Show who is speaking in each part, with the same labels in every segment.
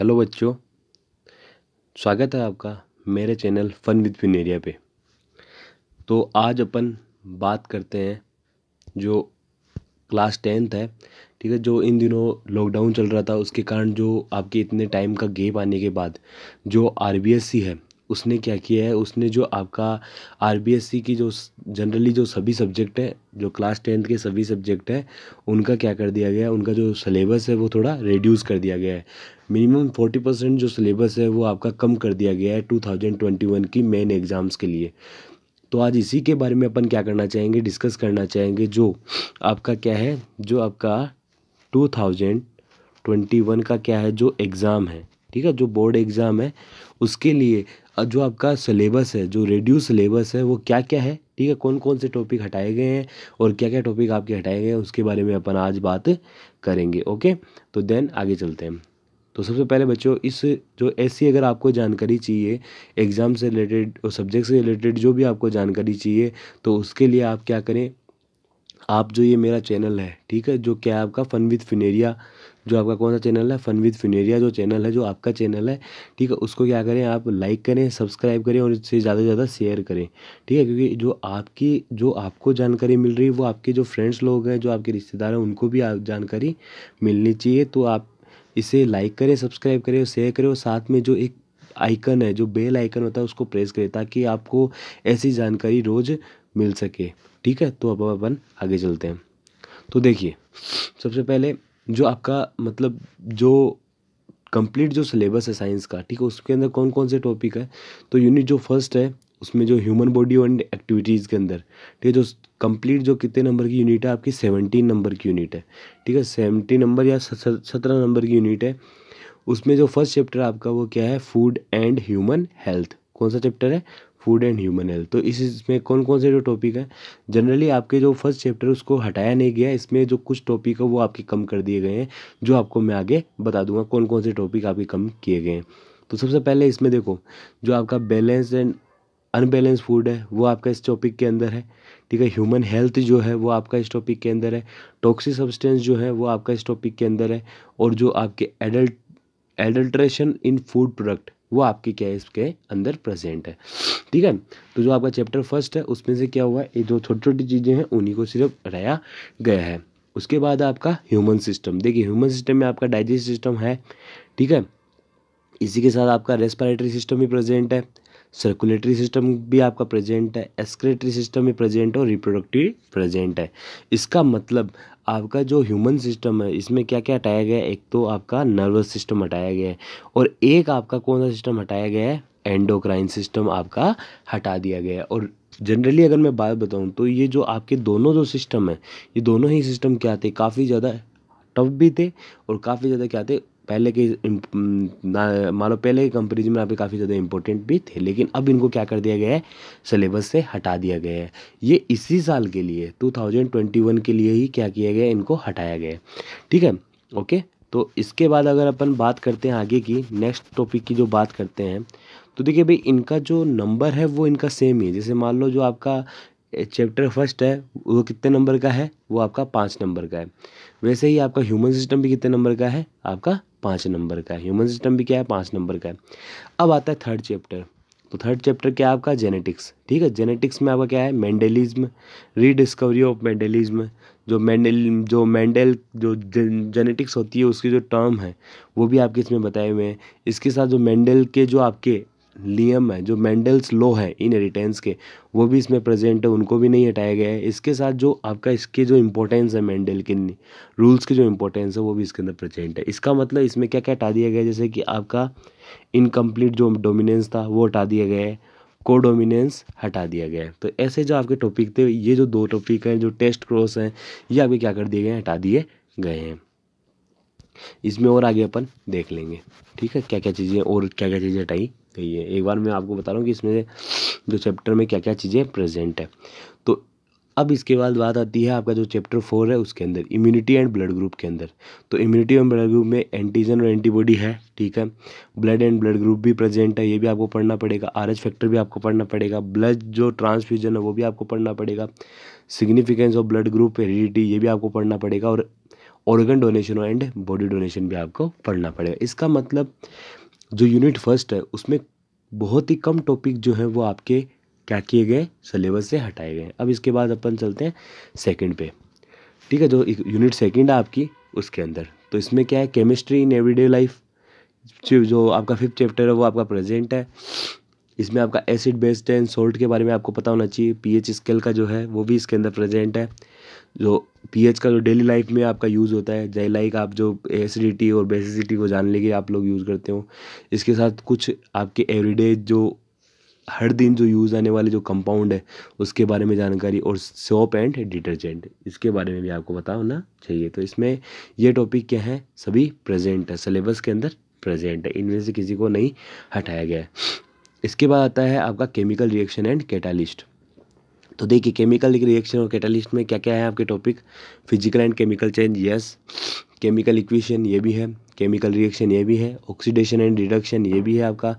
Speaker 1: Hello बच्चों, स्वागत है आपका मेरे चैनल फन विद फिनेरिया पे। तो आज अपन बात करते हैं जो क्लास टेंथ है, ठीक है, जो इन दिनों लॉकडाउन चल रहा था, उसके कारण जो आपके इतने टाइम का गेप आने के बाद जो आर है, उसने क्या किया है, उसने जो आपका आर की जो जनरली जो सभी सब्जेक्ट है, जो क्लास टेंथ के सभी सब्जेक्ट हैं, उनका क्या कर दिया गया है, उनका जो सिलेबस है वो थोड़ा रिड्यूस कर दिया गया है। मिनिमम फोर्टी परसेंट जो सिलेबस है वो आपका कम कर दिया गया है टू थाउज़ेंड ट्वेंटी वन की मेन एग्ज़ाम्स के लिए। तो आज इसी के बारे में अपन क्या करना चाहेंगे, डिस्कस करना चाहेंगे, जो आपका क्या है, जो आपका टू थाउज़ेंड ट्वेंटी वन का क्या है, जो एग्ज़ाम है, ठीक है, जो बोर्ड एग्ज़ाम है, उसके लिए जो आपका सिलेबस है, जो रेड्यूस सिलेबस है, वो क्या क्या है, ठीक है कौन कौन से टॉपिक हटाए गए हैं और क्या क्या टॉपिक आपके हटाए गए हैं, उसके बारे में अपन आज बात करेंगे, ओके? तो देन आगे चलते हैं। तो सबसे पहले बच्चों, इस जो ऐसी अगर आपको जानकारी चाहिए एग्ज़ाम से रिलेटेड और सब्जेक्ट से रिलेटेड जो भी आपको जानकारी चाहिए तो उसके लिए आप क्या करें? आप जो ये मेरा चैनल है, ठीक है, जो क्या आपका फन विद फिनेरिया जो आपका कौन सा चैनल है? फन विद फिनेरिया जो चैनल है, जो आपका चैनल है, ठीक है, उसको क्या करें? आप लाइक करें सब्सक्राइब करें और इससे ज़्यादा से ज़्यादा शेयर करें, ठीक है, क्योंकि जो आपकी, जो आपको जानकारी मिल रही है, वो आपके जो फ्रेंड्स लोग हैं, जो आपके रिश्तेदार हैं, उनको भी जानकारी मिलनी चाहिए तो आप इसे लाइक करें सब्सक्राइब करें और शेयर करें और साथ में जो एक आइकन है, जो बेल आइकन होता है, उसको प्रेस करें ताकि आपको ऐसी जानकारी रोज़ मिल सके। ठीक है? तो अब अपन आगे चलते हैं। तो देखिए, सबसे पहले जो आपका मतलब जो कंप्लीट जो सिलेबस है साइंस का, ठीक है, उसके अंदर कौन कौन से टॉपिक है? तो यूनिट जो फ़र्स्ट है उसमें जो ह्यूमन बॉडी एंड एक्टिविटीज़ के अंदर, ठीक है, जो कंप्लीट जो कितने नंबर की यूनिट है, आपकी सेवनटीन नंबर की यूनिट है, ठीक है सेवनटीन नंबर या सत्रह नंबर की यूनिट है, उसमें जो फ़र्स्ट चैप्टर आपका वो क्या है फ़ूड एंड ह्यूमन हेल्थ कौन सा चैप्टर है फ़ूड एंड ह्यूमन हेल्थ तो इस इसमें कौन कौन से जो टॉपिक हैं जनरली आपके जो फ़र्स्ट चैप्टर उसको हटाया नहीं गया, इसमें जो कुछ टॉपिक है वो आपके कम कर दिए गए हैं, जो आपको मैं आगे बता दूँगा कौन कौन से टॉपिक आपके कम किए गए हैं तो सबसे पहले इसमें देखो, जो आपका बैलेंस एंड अनबैलेंस फ़ूड है, वो आपका इस टॉपिक के अंदर है, ठीक है? ह्यूमन हेल्थ जो है, वो आपका इस टॉपिक के अंदर है टॉक्सिक सब्सटेंस जो है, वो आपका इस टॉपिक के अंदर है, और जो आपके adult adulteration in food product वो आपके क्या है, इसके अंदर प्रेजेंट है, ठीक है? तो जो आपका चैप्टर फ़र्स्ट है, उसमें से क्या हुआ, ये जो छोटी छोटी चीज़ें हैं, उन्हीं को सिर्फ़ रहा गया है। उसके बाद आपका ह्यूमन सिस्टम देखिए ह्यूमन सिस्टम में आपका डाइजेस्ट सिस्टम है, ठीक है? इसी के साथ आपका रेस्पिरेटरी सिस्टम भी प्रेजेंट है सर्कुलेटरी सिस्टम भी आपका प्रेजेंट है एक्सक्रेटरी सिस्टम भी प्रेजेंट है और रिप्रोडक्टिव प्रेजेंट है। इसका मतलब आपका जो ह्यूमन सिस्टम है, इसमें क्या क्या हटाया गया है? एक तो आपका नर्वस सिस्टम हटाया गया है और एक आपका कौन सा सिस्टम हटाया गया है? एंडोक्राइन सिस्टम आपका हटा दिया गया है। और जनरली अगर मैं बात बताऊँ तो ये जो आपके दोनों जो सिस्टम है, ये दोनों ही सिस्टम क्या थे? काफ़ी ज़्यादा टफ भी थे और काफ़ी ज़्यादा क्या थे? पहले के मान लो पहले के कंपेरिजन में आप काफ़ी ज़्यादा इंपॉर्टेंट भी थे, लेकिन अब इनको क्या कर दिया गया है? सिलेबस से हटा दिया गया है। ये इसी साल के लिए 2021 के लिए ही क्या किया गया इनको हटाया गया ठीक है? ओके तो इसके बाद अगर अपन बात करते हैं आगे की नेक्स्ट टॉपिक की जो बात करते हैं तो देखिए भाई, इनका जो नंबर है, वो इनका सेम ही है। जैसे मान लो जो आपका चैप्टर फ़र्स्ट है, वो कितने नंबर का है? वो आपका पाँच नंबर का है। वैसे ही आपका ह्यूमन सिस्टम भी कितने नंबर का है? आपका पाँच नंबर का है। ह्यूमन सिस्टम भी क्या है? पाँच नंबर का है। अब आता है थर्ड चैप्टर तो थर्ड चैप्टर क्या है आपका? जेनेटिक्स ठीक है? जेनेटिक्स में आपका क्या है? मेंडलिज्म रीडिस्कवरी ऑफ़ मेंडलिज्म जो मेंडल जो मैंडल जो जेनेटिक्स होती है, उसकी जो टर्म है, वो भी आपके इसमें बताए हुए हैं। इसके साथ जो मैंडल के जो आपके नियम है, जो मेंडल्स लॉ है इन हेरिटेंस के, वो भी इसमें प्रेजेंट है, उनको भी नहीं हटाया गया है। इसके साथ जो आपका, इसके जो इम्पोर्टेंस है मेंडल के रूल्स की जो इम्पोर्टेंस है, वो भी इसके अंदर प्रेजेंट है। इसका मतलब इसमें क्या क्या हटा दिया गया जैसे कि आपका इनकम्प्लीट जो डोमिनेंस था, वो हटा दिया गया है को डोमिनेंस हटा दिया गया है। तो ऐसे जो आपके टॉपिक थे, ये जो दो टॉपिक हैं, जो टेस्ट क्रॉस हैं, ये आपके क्या कर दिए गए हैं? हटा दिए गए हैं। इसमें और आगे अपन देख लेंगे। ठीक है? क्या क्या चीज़ें और क्या क्या चीज़ें हटाई गई है। एक बार मैं आपको बता रहा हूँ कि इसमें जो चैप्टर में क्या क्या चीज़ें प्रेजेंट है। तो अब इसके बाद बात आती है आपका जो चैप्टर फोर है उसके अंदर इम्यूनिटी एंड ब्लड ग्रुप के अंदर। तो इम्यूनिटी एंड ब्लड ग्रुप में एंटीजन और एंटीबॉडी है, ठीक है? ब्लड एंड ब्लड ग्रुप भी प्रेजेंट है, ये भी आपको पढ़ना पड़ेगा। आरएच फैक्टर भी आपको पढ़ना पड़ेगा। ब्लड जो ट्रांसफ्यूजन है वो भी आपको पढ़ना पड़ेगा। Significance of blood group heredity ये भी आपको पढ़ना पड़ेगा। और organ donation and body donation भी आपको पढ़ना पड़ेगा। इसका मतलब जो यूनिट फ़र्स्ट है, उसमें बहुत ही कम टॉपिक जो है, वो आपके क्या किए गए सिलेबस से हटाए गए अब इसके बाद अपन चलते हैं सेकंड पे। ठीक है, जो यूनिट सेकंड है आपकी, उसके अंदर। तो इसमें क्या है केमिस्ट्री इन एवरीडे लाइफ जो आपका फिफ्थ चैप्टर है, वो आपका प्रेजेंट है। इसमें आपका एसिड बेस्ड एंड सोल्ट के बारे में आपको पता होना चाहिए। पीएच स्केल का जो है, वो भी इसके अंदर प्रेजेंट है। जो पीएच का जो डेली लाइफ में आपका यूज़ होता है लाइक आप जो एसिडिटी और बेसिसिटी को जानने के आप लोग यूज़ करते हो, इसके साथ कुछ आपके एवरीडे जो हर दिन जो यूज़ आने वाले जो कंपाउंड है, उसके बारे में जानकारी और सोप एंड डिटर्जेंट इसके बारे में भी आपको पता होना चाहिए। तो इसमें ये टॉपिक क्या है? सभी प्रेजेंट है सिलेबस के अंदर प्रेजेंट है, इनमें से किसी को नहीं हटाया गया है। इसके बाद आता है आपका केमिकल रिएक्शन एंड कैटालिस्ट तो देखिए केमिकल रिएक्शन और कैटलिस्ट में क्या क्या है आपके topic physical and chemical change yes chemical equation ये भी है केमिकल रिएक्शन ये भी है ऑक्सीडेशन एंड रिडक्शन ये भी है आपका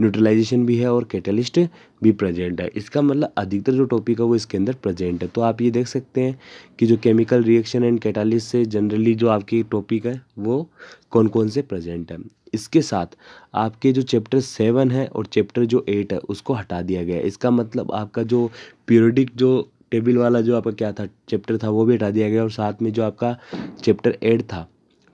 Speaker 1: न्यूट्रलाइजेशन भी है और कैटलिस्ट भी प्रेजेंट है। इसका मतलब अधिकतर जो टॉपिक है वो इसके अंदर प्रेजेंट है। तो आप ये देख सकते हैं कि जो केमिकल रिएक्शन एंड कैटालिस्ट से जनरली जो आपकी टॉपिक है, वो कौन कौन से प्रेजेंट है। इसके साथ आपके जो चैप्टर सेवन है और चैप्टर जो एट है, उसको हटा दिया गया है। इसका मतलब आपका जो पीरियडिक जो टेबल वाला जो आपका क्या था चैप्टर था, वो भी हटा दिया गया और साथ में जो आपका चैप्टर एड था,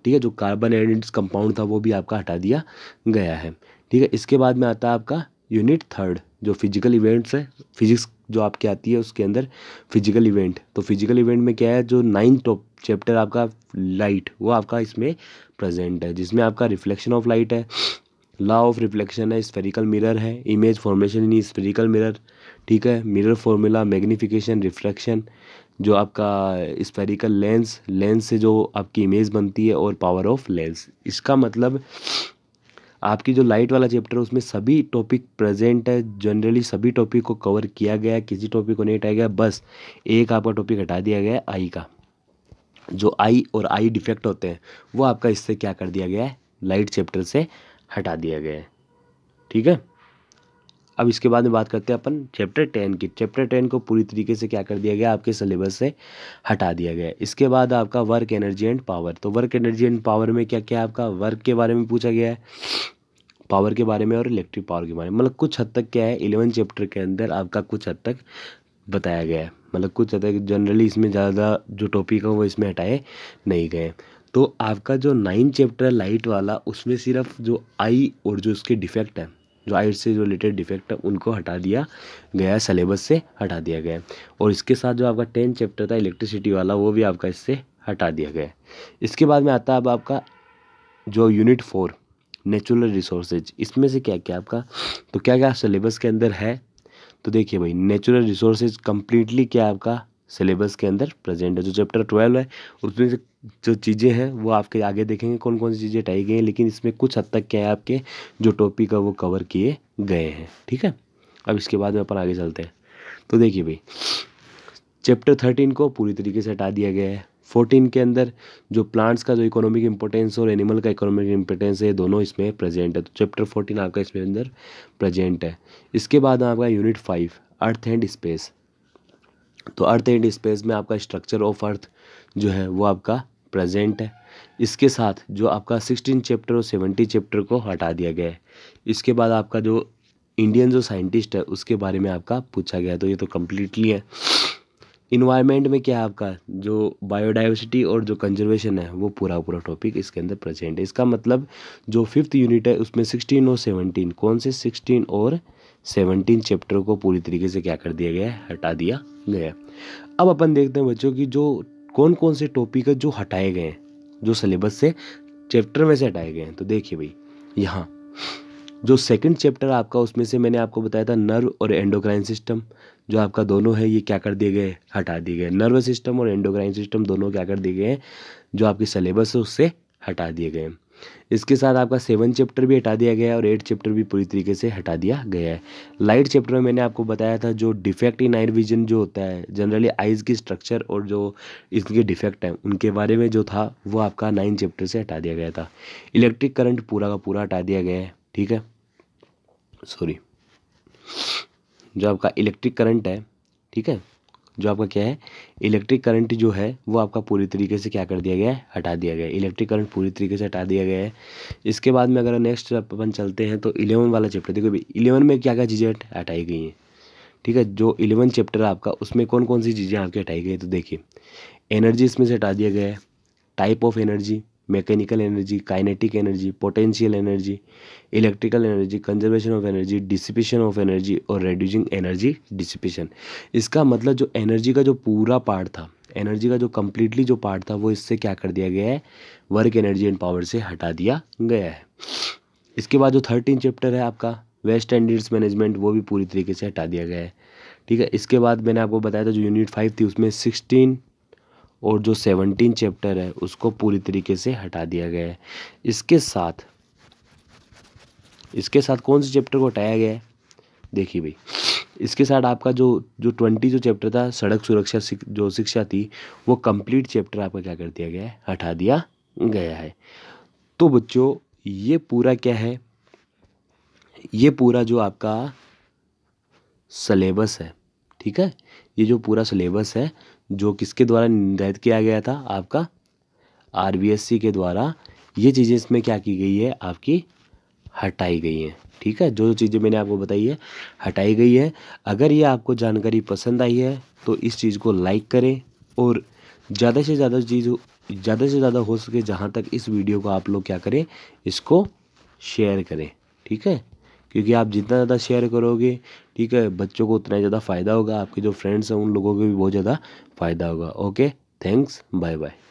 Speaker 1: ठीक है, जो कार्बन एडिट्स कंपाउंड था, वो भी आपका हटा दिया गया है। ठीक है, इसके बाद में आता है आपका यूनिट थर्ड जो फ़िज़िकल इवेंट्स है फिजिक्स जो आपकी आती है, उसके अंदर फ़िज़िकल इवेंट तो फ़िज़िकल इवेंट में क्या है, जो नाइन्थ टॉप चैप्टर आपका लाइट वो आपका इसमें प्रेजेंट है, जिसमें आपका रिफ्लेक्शन ऑफ़ लाइट है लॉ ऑफ़ रिफ्लेक्शन है स्फेरिकल मिरर है image formation in spherical mirror ठीक है? मिरर फॉर्मूला मैग्नीफिकेशन रिफ्लेक्शन जो आपका स्पेरिकल लेंस लेंस से जो आपकी इमेज बनती है और पावर ऑफ़ लेंस इसका मतलब आपकी जो लाइट वाला चैप्टर है, उसमें सभी टॉपिक प्रेजेंट है। जनरली सभी टॉपिक को कवर किया गया किसी टॉपिक को नहीं हटाया गया, बस एक आपका टॉपिक हटा दिया गया है आई का। जो आई और आई डिफेक्ट होते हैं, वो आपका इससे क्या कर दिया गया है? लाइट चैप्टर से हटा दिया गया है। ठीक है? अब इसके बाद में बात करते हैं अपन चैप्टर टेन की। चैप्टर टेन को पूरी तरीके से क्या कर दिया गया? आपके सिलेबस से हटा दिया गया। इसके बाद आपका वर्क एनर्जी एंड पावर तो वर्क एनर्जी एंड पावर में क्या क्या आपका? वर्क के बारे में पूछा गया है। पावर के बारे में और इलेक्ट्रिक पावर के बारे में। मतलब कुछ हद तक क्या है? इलेवन चैप्टर के अंदर आपका कुछ हद तक बताया गया है। मतलब कुछ हद तक जनरली इसमें ज़्यादा जो टॉपिक है वो इसमें हटाए नहीं गए। तो आपका जो नाइन चैप्टर लाइट वाला, उसमें सिर्फ़ जो आई और जो उसके डिफेक्ट है जो आइट से रिलेटेड डिफेक्ट है, उनको हटा दिया गया, सलेबस से हटा दिया गया। और इसके साथ जो आपका टेंथ चैप्टर था, इलेक्ट्रिसिटी वाला, वो भी आपका इससे हटा दिया गया। इसके बाद में आता है अब आपका जो यूनिट फोर, नेचुरल रिसोर्सेज, इसमें से क्या क्या आपका तो क्या क्या सिलेबस के अंदर है? तो देखिए भाई, नेचुरल रिसोर्सेज कम्प्लीटली क्या आपका सिलेबस के अंदर प्रेजेंट है। जो चैप्टर ट्वेल्व है, उसमें से जो चीज़ें हैं, वो आपके आगे देखेंगे कौन कौन सी चीज़ें हटाई गई हैं, लेकिन इसमें कुछ हद तक क्या है आपके, जो टॉपिक है, वो कवर किए गए हैं, ठीक है? अब इसके बाद में अपन आगे चलते हैं। तो देखिए भाई चैप्टर थर्टीन को पूरी तरीके से हटा दिया गया है। फोर्टीन के अंदर जो प्लांट्स का, जो इकोनॉमिक इंपोर्टेंस और एनिमल का इकोनॉमिक इंपोर्टेंस है दोनों इसमें प्रेजेंट है। तो चैप्टर फोर्टीन आपका इसमें अंदर प्रेजेंट है। इसके बाद आपका unit five earth and space तो अर्थ एंड स्पेस में आपका स्ट्रक्चर ऑफ़ अर्थ जो है, वो आपका प्रेजेंट है। इसके साथ जो आपका सिक्सटीन चैप्टर और सेवेंटी चैप्टर को हटा दिया गया है। इसके बाद आपका जो इंडियन जो साइंटिस्ट है, उसके बारे में आपका पूछा गया तो ये तो कम्प्लीटली है। इन्वायरमेंट में क्या है आपका? जो बायोडाइवर्सिटी और जो कंजर्वेशन है, वो पूरा पूरा टॉपिक इसके अंदर प्रेजेंट है। इसका मतलब जो फिफ्थ यूनिट है, उसमें सिक्सटीन और सेवनटीन कौन से? सिक्सटीन और सेवनटीन चैप्टर को पूरी तरीके से क्या कर दिया गया है? हटा दिया गया अब अपन देखते हैं बच्चों की जो कौन कौन से टॉपिक है जो हटाए गए हैं, जो सिलेबस से चैप्टर में से हटाए गए हैं। तो देखिए भाई, यहाँ, जो सेकंड चैप्टर आपका, उसमें से मैंने आपको बताया था नर्व और एंडोक्राइन सिस्टम जो आपका दोनों है, ये क्या कर दिए गए हटा दिए गए नर्व सिस्टम और एंडोक्राइन सिस्टम दोनों क्या कर दिए गए हैं? जो आपकी सिलेबस है, उससे हटा दिए गए हैं। इसके साथ आपका सेवन चैप्टर भी हटा दिया गया है और एट चैप्टर भी पूरी तरीके से हटा दिया गया है। लाइट चैप्टर में मैंने आपको बताया था जो डिफेक्ट इन आयर विजन जो होता है जनरली आइज़ की स्ट्रक्चर और जो इसके डिफेक्ट हैं, उनके बारे में जो था, वो आपका नाइन चैप्टर से हटा दिया गया था। इलेक्ट्रिक करंट पूरा का पूरा हटा दिया गया है, ठीक है? सॉरी जो आपका इलेक्ट्रिक करंट है, ठीक है? जो आपका क्या है इलेक्ट्रिक करंट जो है, वो आपका पूरी तरीके से क्या कर दिया गया है, हटा दिया गया है। इलेक्ट्रिक करंट पूरी तरीके से हटा दिया गया है। इसके बाद में अगर नेक्स्ट अपन चलते हैं तो इलेवन वाला चैप्टर देखो इलेवन में क्या क्या चीज़ें हटाई गई हैं। ठीक है, जो इलेवन चैप्टर आपका, उसमें कौन कौन सी चीज़ें आपकी हटाई गई तो देखिए। एनर्जी इसमें से हटा दिया गया है। Type of energy mechanical energy kinetic energy potential energy electrical energy conservation of energy dissipation of energy और रेड्यूसिंग एनर्जी डिसिपेशन इसका मतलब जो एनर्जी का जो पूरा पार्ट था एनर्जी का जो कम्प्लीटली जो पार्ट था, वो इससे क्या कर दिया गया है? वर्क एनर्जी एंड पावर से हटा दिया गया है। इसके बाद जो थर्टीन चैप्टर है आपका वेस्ट एंडीज मैनेजमेंट वो भी पूरी तरीके से हटा दिया गया है। ठीक है, इसके बाद मैंने आपको बताया था जो यूनिट फाइव थी, उसमें सिक्सटीन और जो सेवनटीन चैप्टर है, उसको पूरी तरीके से हटा दिया गया है। इसके साथ इसके साथ कौन से चैप्टर को हटाया गया है? देखिए भाई, इसके साथ आपका जो जो ट्वेंटी जो चैप्टर था, सड़क सुरक्षा जो शिक्षा थी, वो कंप्लीट चैप्टर आपका क्या कर दिया गया है? हटा दिया गया है। तो बच्चों, ये पूरा क्या है? ये पूरा जो आपका सलेबस है, ठीक है? ये जो पूरा सलेबस है जो किसके द्वारा निर्धारित किया गया था, आपका आरबीएससी के द्वारा, ये चीज़ें इसमें क्या की गई है, आपकी हटाई गई हैं, ठीक है? जो जो चीज़ें मैंने आपको बताई है, हटाई गई है। अगर ये आपको जानकारी पसंद आई है तो इस चीज़ को लाइक करें और ज़्यादा से ज़्यादा चीज़ ज़्यादा से ज़्यादा हो सके जहाँ तक इस वीडियो को आप लोग क्या करें, इसको शेयर करें, ठीक है? क्योंकि आप जितना ज़्यादा शेयर करोगे, ठीक है, बच्चों को उतना ज़्यादा फ़ायदा होगा, आपके जो फ्रेंड्स हैं, उन लोगों को भी बहुत ज़्यादा फ़ायदा होगा। Okay thanks bye bye